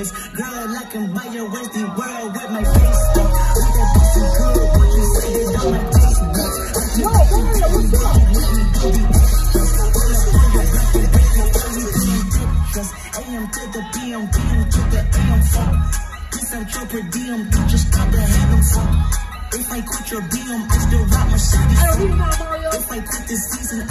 this girl like I'm by your Wednesday world with my face stuck. With that pussy what you say is on my taste AM to the to the you just got the head on. If I quit your BM, I still rock my shit. If I quit this season, I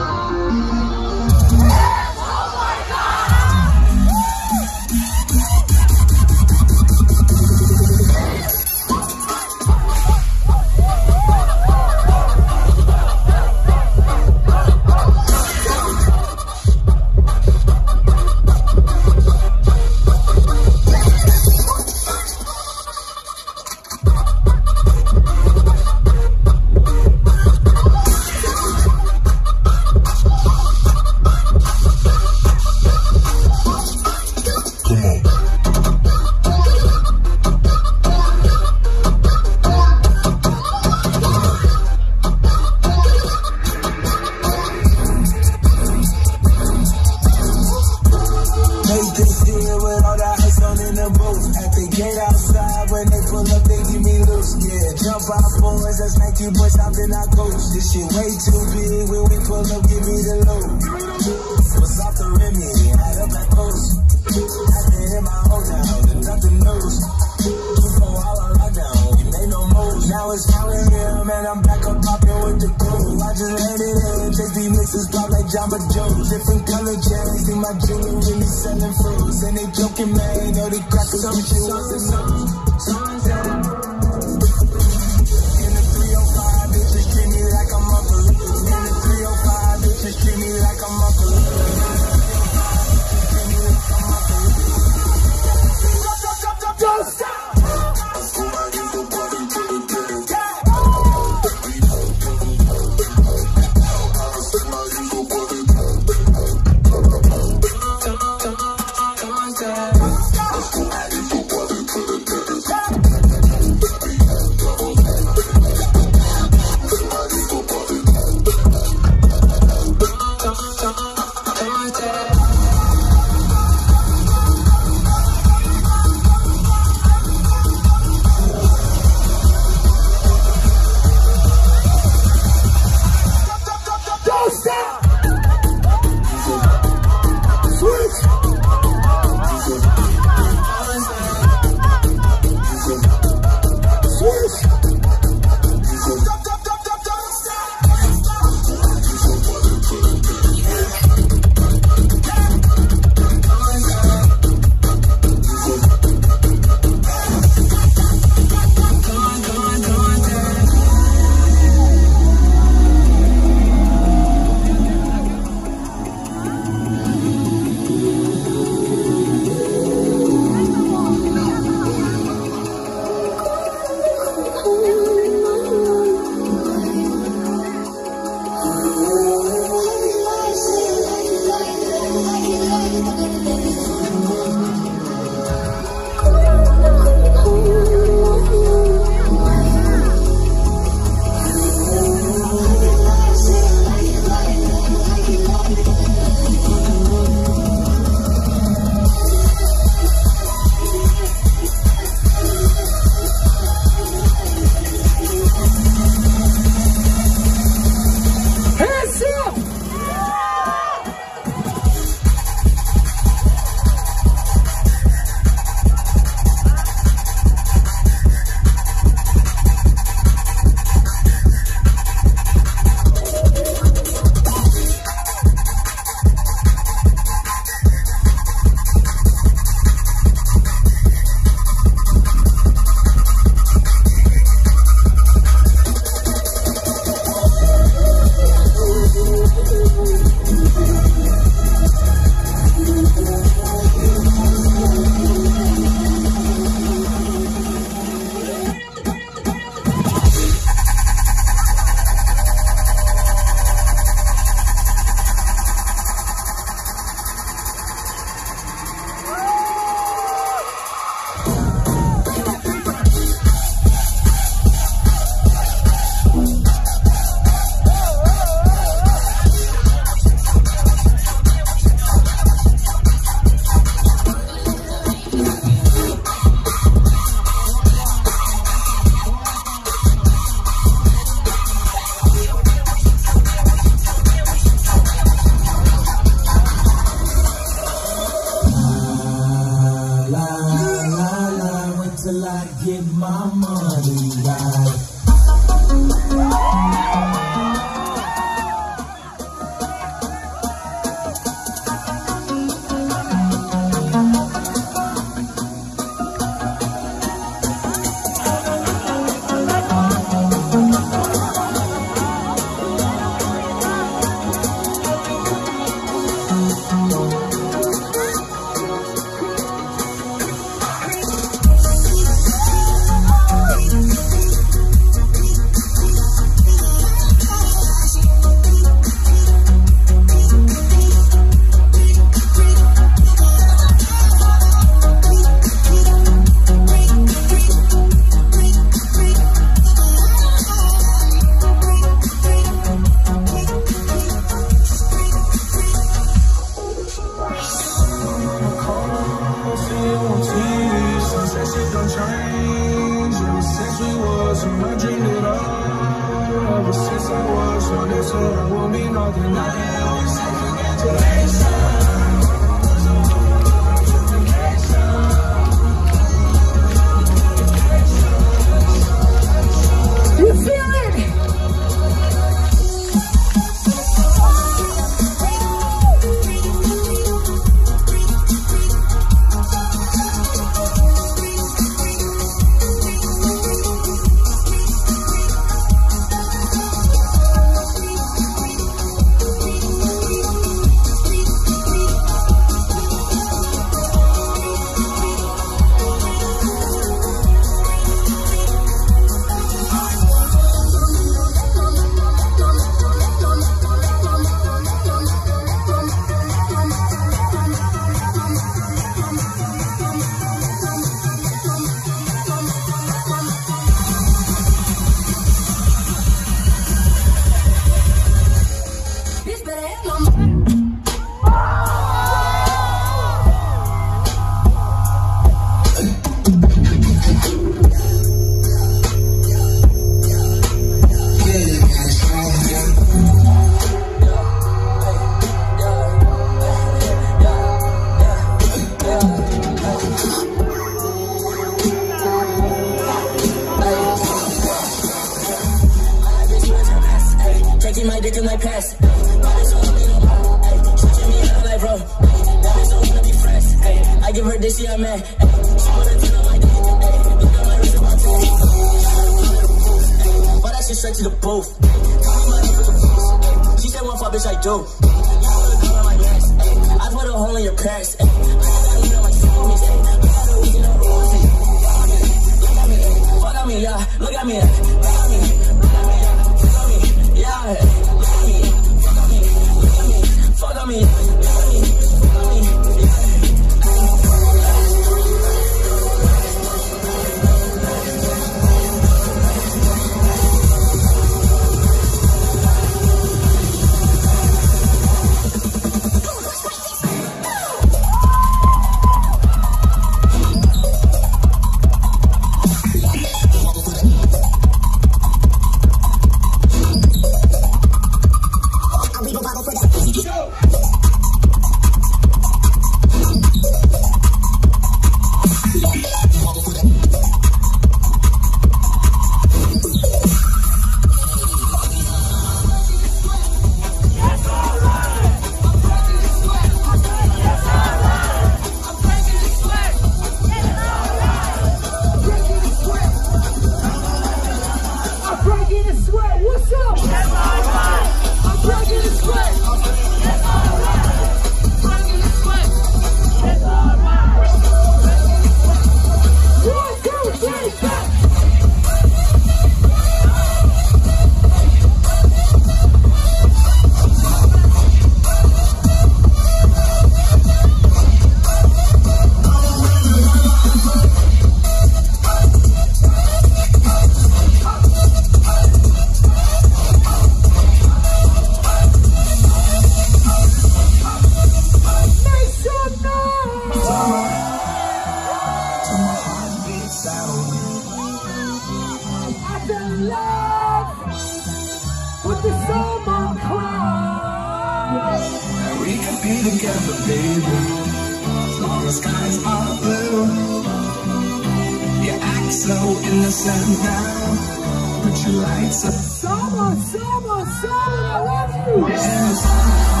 Summer, summer, summer, I love you.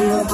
Real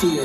the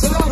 Get